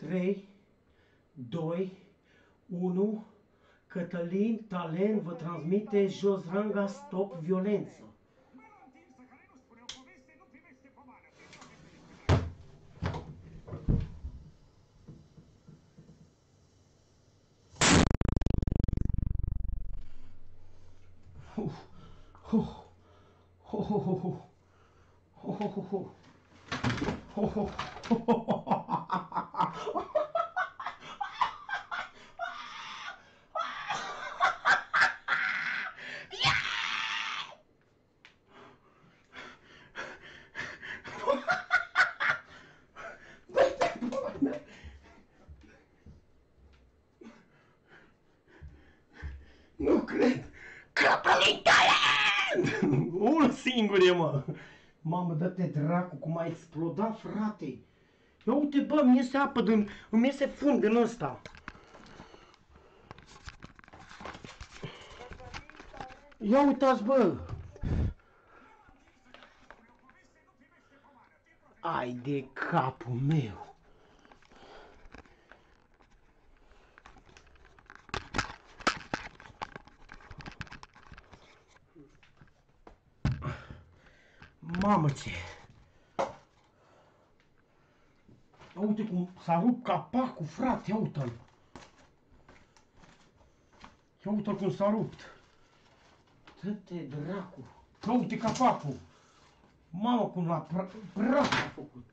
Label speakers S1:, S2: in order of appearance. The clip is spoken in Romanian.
S1: 3, 2, 1. Cătălin Talent vă transmite jos ranga stop violență. Uf, uf, ho, ho, ho, ho. Ho, ho, ho, ho. Ho, ho, ho, ho, ho. Nu cred! Cătălin Talent! Unul singur e, mă! Mamă, dă-te dracu cum a explodat, frate! Ia uite, bă, mi iese apă din... îmi iese fund din ăsta! Ia uitați, bă! Ai de capul meu! Mamă ce! Ia uite cum s-a rupt capacul, frate, ia uite-l! Ia uite-l cum s-a rupt! Dă-te dracu! Ia uite capacul! Mamă cum l-a praf a făcut!